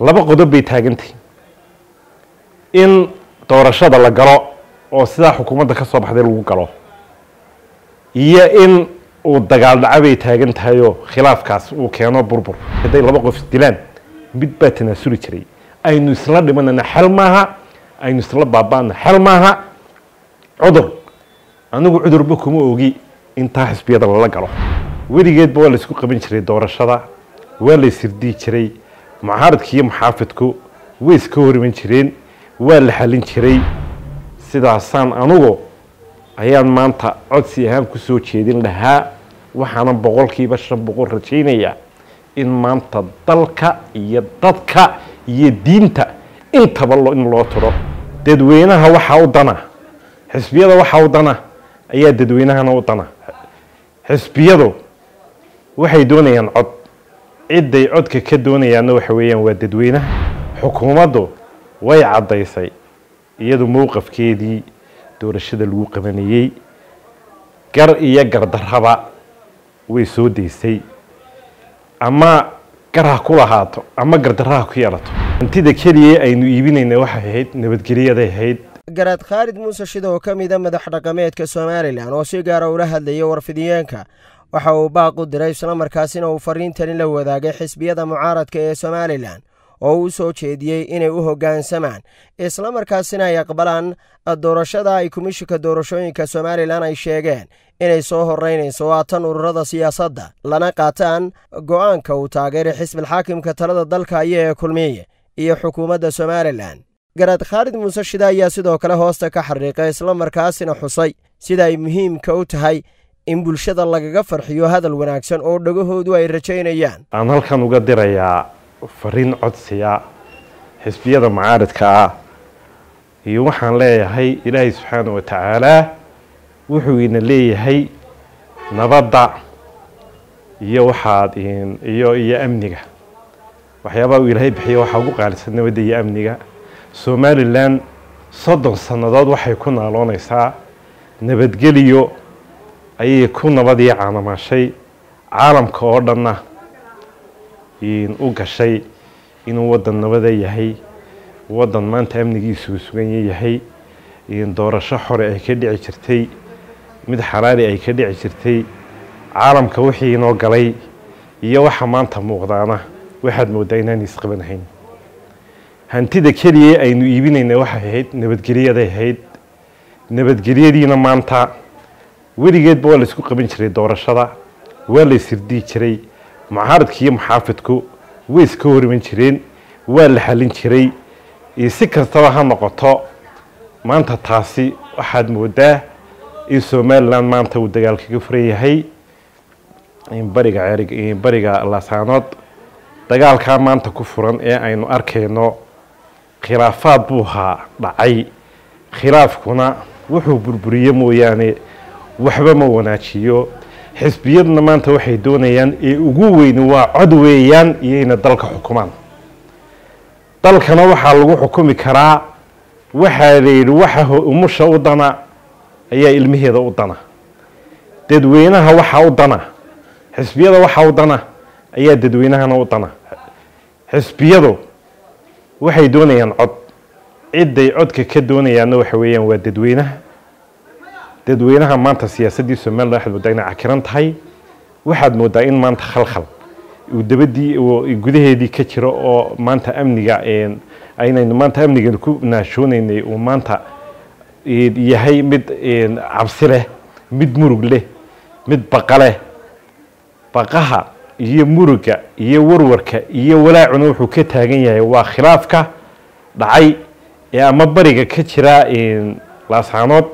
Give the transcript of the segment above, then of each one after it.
laba qodob bay taagantay in doorashada la galo oo sidaa xukuumadda ka soo baxday lagu galo. Iyo in uu dagaal dhaca bay taagan tahayoo khilaafkaas uu keeno burbur. Hadday laba qof dilaan mid baa tanaasuli jiray. Aynu isla dhimanana xel maaha aynu isla baaba'ana maaha. Cudur anigu cudurba kuma ogi intaa xisbiyada lala galo. Weligeedba waa la isku qaban jiray doorashada waa la isirdiyi jiray mucaaradka iyo muxaafidku way iska horiman jireen waa la xalin jiray. Sidaasaan anugu ayaan maanta codsi ahaan ku soo jeedin lahaa. Waxaanan boqolkiiba shan boqol rajaynayaa in maanta dalka iyo dadka iyo diinta intaba in loo tiro dadweynaha waxaa u dana. Xisbiyada waxaa u dana. Ayaa dadweynahana u dana. Xisbiyadu waxay doonayaan cod cidday codka ka doonayaanna waxa weeyaan waa dadweynaha xukuumaddu way caddaysay iyadu mowqafkeedii doorashada lagu qabanayey gar iyo gardarraba way soo daysay. Ama gar ha ku lahaato ama gardarra ha ku yeelato. Hantida keliya aynu iibinayna waxay ahayd nabadgelyaday ahayd. Garaad khaalid muuse shida oo ka mida madax dhaqameedka somalilan oo si gaara ula hadlayay warfidiyeenka waxa uu baaq u diray islamarkaasina uu fariintani la wadaagay xisbiyada mucaaradka ee somalilan oo uu soo jeediyey inay u hoggaansamaan islamarkaasina ay aqbalaan doorashada ay komishinka doorashooyinka somalilan ay sheegeen inay soo horeynayso waa tan ururada siyaasadda lana qaataan go'aanka uu taageeray xisbilxaakimka talada dalka aya ee kulmiye iyo xukuumadda somalilan. Garaad khaalid muuse shida ayaa sidoo kale hoosta ka xariiqay islamarkaasina xusay sida ay muhiimka u tahay in bulshada lagaga farxiyo hadal wanaagsan oo dhagahoodu ay rajaynayaan. Aan halkan uga dirayaa fariin codsiya xisbiyada mucaaradka ah. Iyo waxaan leeyahay ilaahay subxaana wa tacaalaa wuxuu ina leeyahay nabadda iyo waxaad iyo iyo amniga. Waxyaabaha uu ilaahay bixiya waxaa ugu qaalisan nabadda iyo amniga. Somalilan soddon sannadood waxay ku naaloonaysaa nabadgeliyo ayay ku nabadii caanamaashay. Caalamka oo dhanna u gashay inuu waddan nabada yahay waddan maanta amnigiisu sugan yahay doorasho xore ay ka dhici jirtay mid xalaali ay ka dhici jirtay caalamka wixii inoo galay iyo waxa maanta muuqdaana waxaad mooddaa inaan isqabanahayn hantida keliya aynu iibinayna waxay ahayd nabadgelyaday ahayd nabadgelyadiina maanta weligeedba waa la isku qaban jiray doorashada waa la isirdiyi jiray mucaaradka iyo muxaafidku way iska horiman jireen waa la xalin jiray. Si kastaba ha noqoto maanta taasi waxaad moodaa in somalilan maanta uu dagaal kaga furan yahay. Bariga bariga laasaanood dagaalkaa maanta ku furan ee aynu arkayno khilaafaad buu haa dhacay. Khilaafkuna wuxuu burburiye mooyaane waxba ma wanaajiyo. Xisbiyadna maanta waxay doonayaan ee ugu weyni waa cod weeyaan iyo inay dalka xukumaan. Dalkana waxaa lagu xukumi karaa waxaa la yidhi waxa umusha u dana ayaa ilmaheeda u dana. Dadweynaha waxaa u dana. Xisbiyada waxaa u dana ayaa dadweynahana u dana. Xisbiyadu waxay doonayaan cod. Cidday codka ka doonayaanna waxa weeyaan waa dadweynaha dadweynaha maanta siyaasaddii somalilan waxaad mooddaa inay cakiran tahay. Waxaad mooddaa in maanta khalkhal uu dabadii gudaheedii ka jiro oo maanta amniga aynaynu maanta amnigan ku naashoonaynay uu maanta yahay mid cabsi leh mid murug leh mid baqa leh. Baqaha iyo muruga iyo warwarka iyo walaacuna wuxuu ka taagan yahay. Waa khilaafka dhacay ee ama bariga ka jira laasaanood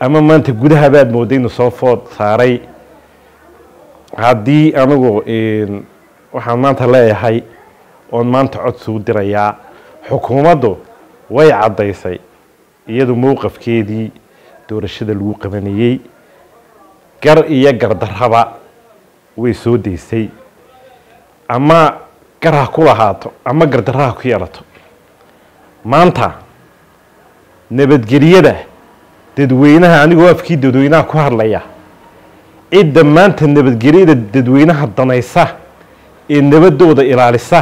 ama maanta gudaha baad mooday inuu soo food saaray. Haddii anigu waxaan maanta leeyahay oon maanta codsuu dirayaa xukuumaddu way caddaysay. Iyadu mowqafkeedii doorashada lagu qabanayey gar iyo gardarraba way soo daysay. Ama gar ha ku lahaato ama gardarra ha ku yeelato. Maanta nabadgelyada dadweynaha anigoo afkii dadweynaha ku hadlaya. Cidda maanta nabadgelyada dadweynaha danaysa ee nabadooda ilaalisa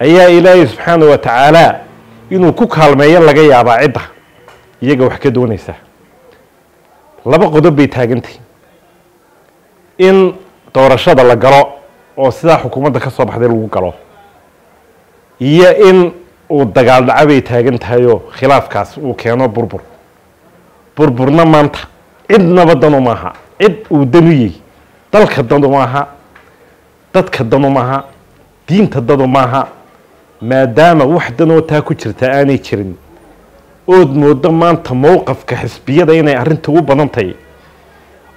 ayaa ilaahay subxaana wa tacaala inuu ku kaalmeeyo laga yaabaa cidda iyaga wax ka doonaysa. Laba qodob bay taagantay. In doorashada la galo oo sidaa xukuumadda ka soo baxday lagu galo iyo in uu dagaal dhaco bay taagan tahayoo khilaafkaas uu keeno burbur burburna maanta. Cidnaba danu maaha. Cid uu danu yahy dalka danu maaha. Dadka danu maaha. Diinta danu maaha. Maadaama wax danoo taa ku jirta aanay jirin. Ood moodo maanta mowqafka xisbiyada inay arrinta u badan tahay.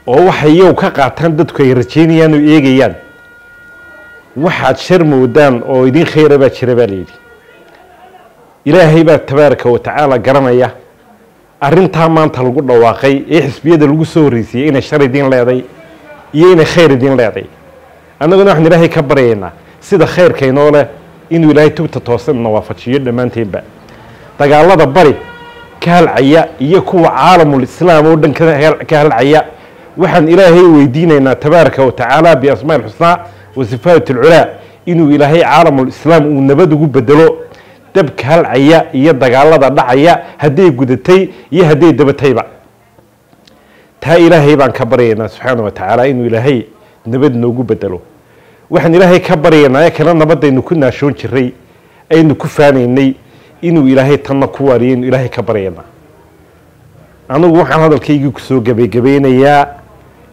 Oo waxay iyagu ka qaataan dadku ay rajaynayaan oo eegayaan. Waxaad shar moodaan oo idin khayra baa jira baa layidhi ilaahay baa tabaaraka wa tacaala garanaya arrintaa maanta lagu dhawaaqay ee xisbiyada lagu soo horreysiyey inay shar idiin leeday iyo inay khayr idiin leeday. Annaguna waxaan ilaahay ka baryaynaa sida khayrkaynoo leh inuu ilaahay tubta toosanna waafajiyo dhammaanteenba dagaalada bari ka halcaya iyo kuwa caalamul islaam oo dhan ka halcaya waxaan ilaahay weydiinaynaa tabaaraka wa tacaala biasmaa ilxusnaa wa sifaat alculaa inuu ilaahay caalamul islaam uu nabad ugu bedelo dabka halcaya iyo dagaalada dhacaya hadday gudatay iyo hadday dabatayba. Taa ilaahay baan ka baryaynaa subxaana wa tacaala inuu ilaahay nabad noogu bedelo. Waxaan ilaahay ka baryaynaa kana nabadaynu ku naashoon jiray aynu ku faanaynay inuu ilaahay tanna ku waariyo inu ilaahay ka baryaynaa. Anigu waxaan hadalkaygii ku soo gebagabaynayaa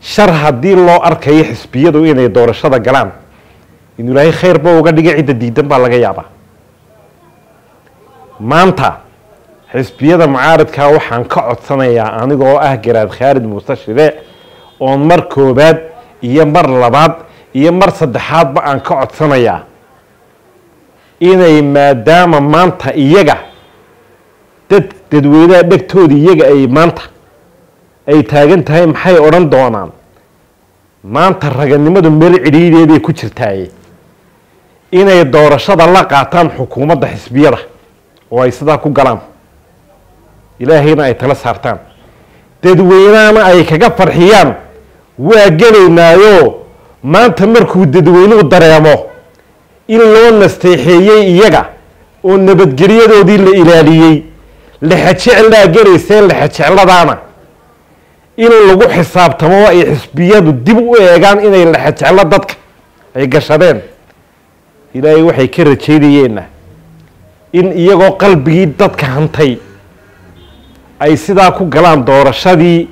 shar haddii loo arkayo xisbiyadu inay doorashada galaan inuu ilaahay khayrba uga dhiga cidda diidan baa laga yaabaa maanta xisbiyada mucaaradkaa waxaan ka codsanayaa anigoo ah garaad khaalid muuse shide oon mar koobaad iyo mar labaad iyo mar saddexaadba aan ka codsanayaa inay maadaama maanta iyaga dad dadweynaha dhegtooda iyaga ay maanta ay taagan tahay maxay odhan doonaan? Maanta raganimadu meel cidhiidheeday ku jirtaaye inay doorashada la qaataan xukuumadda xisbiyada oo ay sidaa ku galaan. Ilaahayna ay tala saartaan. Dadweynahana ay kaga farxiyaan. Waa gelaynaayo. Maanta markuu dadweynuhu dareemo in loo nasteexeeyey iyaga oo nabadgelyadoodii la ilaaliyey lexejeclaa gelaysee lexejecladaana in lagu xisaabtamo ay xisbiyadu dib u eegaan inay lexejeclo dadka ay gashadeen. Ilaahay waxay ka rajaynayeenna in iyagoo qalbigii dadka hantay ay sidaa ku galaan doorashadii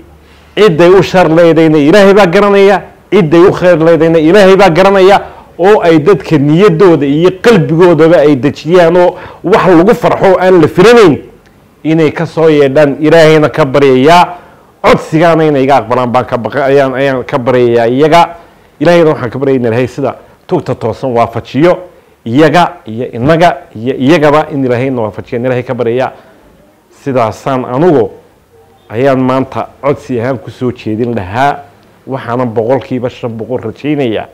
cidday u shar leedayna ilaahay baa garanaya cidday u khayr leedayna ilaahay baa garanaya oo ay dadka niyadooda iyo qalbigoodaba ay dejiyaan oo wax lagu farxo aan la firanayn inay ka soo yeedhaan ilaahayna ka baryayaa. Codsigaana inay iga aqbalaan baan ka baqa ayaan ka baryayaa iyaga. Ilaahayna waxaan ka baryayna ilahay sida tugta toosan waafajiyo iyaga iyo inaga iyo iyagaba in ilaahayna waafajiyan ilaahay ka baryayaa sidaasaan anugu ayaan maanta codsi ahaan ku soo jeedin lahaa. Waxaana boqolkiiba shan boqol rajaynayaa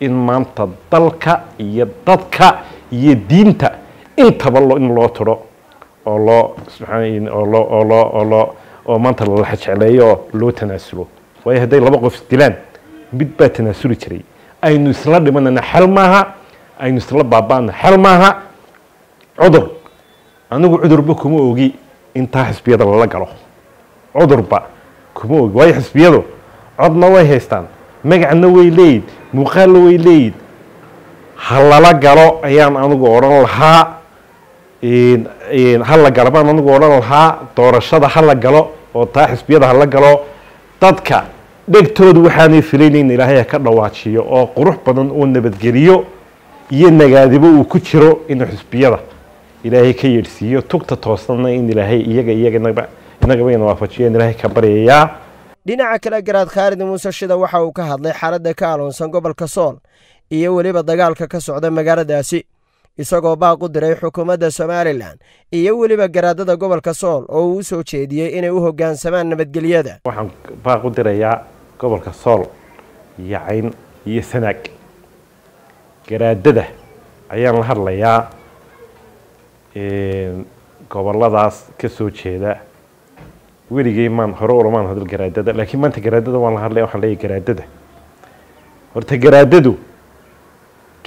in maanta dalka iyo dadka iyo diinta intaba in loo tiro oo loo oo loo oo loo oo maanta lala xajecleeyo oo loo tanaasulo. Waayo hadday laba qof isdilaan mid baa tanaasuli jiray. Aynu isla dhimanana xel maaha aynu isla baaba'ana xel maaha cudur anigu cudurba kuma ogi intaa xisbiyada lala galo. Cudurba kuma ogi waayo xisbiyadu codna way haystaan magacna way leeyihiin muuqaalna way leeyihiin ha lala galo ayaan anigu odhan lahaa. Ha la galo baan anigu odhan lahaa. Doorashada ha la galo oo taa xisbiyada ha la galo. Dadka dhegtooda waxaanay filaynayn ilaahay ha ka dhawaajiyo oo qurux badan oo nabadgeliyo iyo nagaadibo uu ku jiro inuu xisbiyada ilaahay ka yeedhsiiyo tugta toosanna in ilaahay iyaga iyaganaba inagaba ina waafajiyeen ilaahay ka baryayaa dhinaca kale garaad khaalid muuse shida waxa uu ka hadlay xaaladda ka aloonsan gobolka sool iyo weliba dagaalka ka socda magaaladaasi isagoo baaq u diray xukuumadda somalilan iyo weliba garaadada gobolka sool oo uu u soo jeediyey inay u hoggaansamaan nabadgelyada. Waxaan baaq u dirayaa gobolka sool iyo cayn iyo sanaag garaadada ayaan la hadlayaa goboladaas ka soo jeeda. Weligay maan hore ulamaan hadal garaadada laakiin maanta garaadada waan la hadlaya waxaan leeyahy garaadada. Horta garaadadu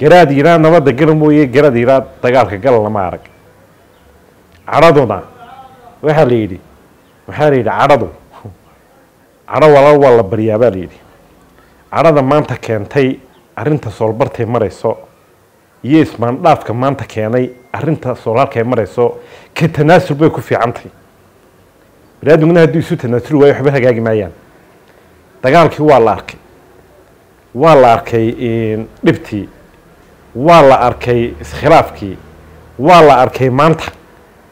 garaad yiraa nabadda gala mooye garaad yiraa dagaalka gala lama arag. Cadhaduna waxaa la yidhi waxaa la yidhi cadhadu cadho walaal waa la baryaa baa la yidhi. Cadhada maanta keentay arrinta soolbartay marayso iyo ismaandhaafka maanta keenay arrinta soolaalkay marayso ka tanaasul bay ku fiicantahy baniaadamkuna hadduu isu tanaasuli waayo waxba hagaagi maayaan. Dagaalkii waa la arkay. Waa la arkay dhibtii. Waa la arkay iskhilaafkii. Waa la arkay maanta.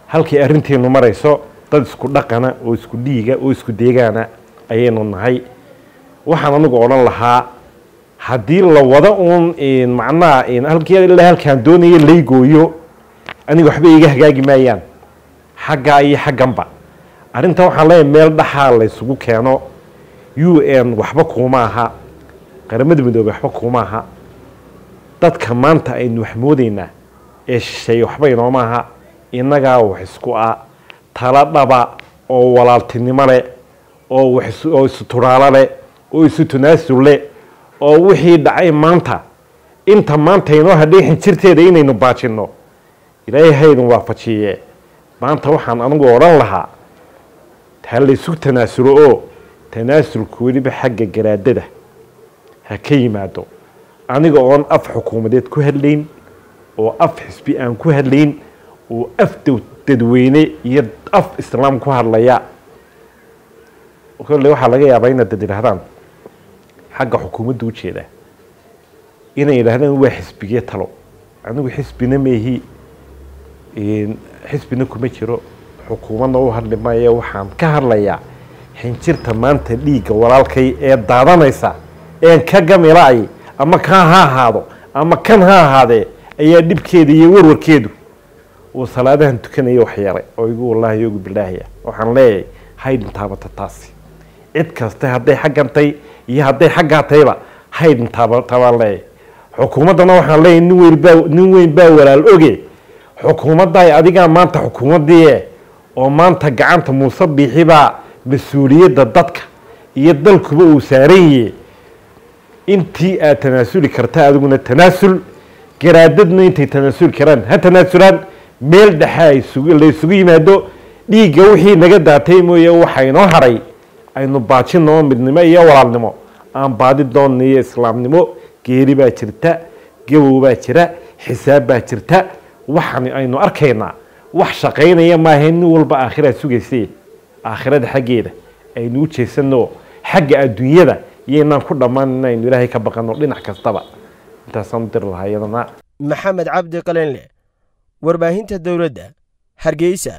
Halkay arrinteenu marayso dad isku dhaqana oo isku dhiiga oo isku deegaana ayaynu nahay. Waxaan anigu odhan lahaa haddii la wado uun macnaha halkii ilaa halkaan doonaya laygooyo aniga waxba iga hagaagi maayaan. Xaggaa iyo xagganba. Arrinta waxaan leeyahay meel dhaxaa la ysugu keeno. U n waxba kuuma aha. Qaramada midoobey waxba kuuma aha. Dadka maanta aynu wax moodeynaa ee shisheeye waxba inooma aha. Innagaa wax isku ah tala dhaba oo walaaltinimo leh oo oo isu turaalo leh oo isu tanaasul leh oo wixii dhacay maanta. Inta maanta inoo jirteeda inaynu baajinno ilaahay haydin waafajiye maanta waxaan anigu odhan lahaa ha laysu tanaasulo oo tanaasulku weliba xagga garaadada ha ka yimaado. Aniga oon af xukuumadeed ku hadlayn oo af xisbi aan ku hadlayn oo af dadweyne iyo af islaam ku hadlaya. Kolle waxaa laga yaabaa inaad dad idhaahdaan xagga xukuumadda ujeeda inay yidhaahdaan waa xisbigee talo anigu xisbina meehi xisbina kuma jiro xukuumadna u hadli maayo waxaan ka hadlayaa xinjirta maanta dhiigga walaalkay ee daadanaysa een ka gamila'ay ama kan ha ahaado ama kan ha ahaadee ayaa dhibkeeda iyo warwarkeedu uu salaadahan tukanaya waxyeelay oo igu wallaahi ogu bilaahaya waxaan leeyahay haydin taabata taasi cid kaste hadday xaggantay iyo hadday xaggaatayba haydin taabatabaan leeyahay xukuumaddana waxaan leeyahay nin weyn baa nin weyn baa walaal oge. Xukuumaddaay adigaa maanta xukuumaddii oo maanta gacanta muuse biixi baa mas'uuliyadda dadka iyo dalkuba uu saaran yahe intii aad tanaasuli karta adiguna tanaasul garaadadna intay tanaasuli karaan ha tanaasulaan meel dhexe la ysugu yimaado dhiigga wixii naga daatay mooye waxa inoo haray aynu baajinoo midnimo iyo walaalnimo aan baadi doonna iyo islaamnimo. Geeri baa jirta gabow baa jira xisaab baa jirta. Waxaan aynu arkaynaa. Wax shaqaynaya maaha nin walba aakhiraa sugayse aakhirada xaggeeda aynu u jeesanoo xagga adduunyada iyoynaan ku dhammaan inaynu ilaahay ka baqano dhinac kastaba. Intaasaan u diri lahaa iyadana. Maxamed cabdi qalinle warbaahinta dowladda hargeysa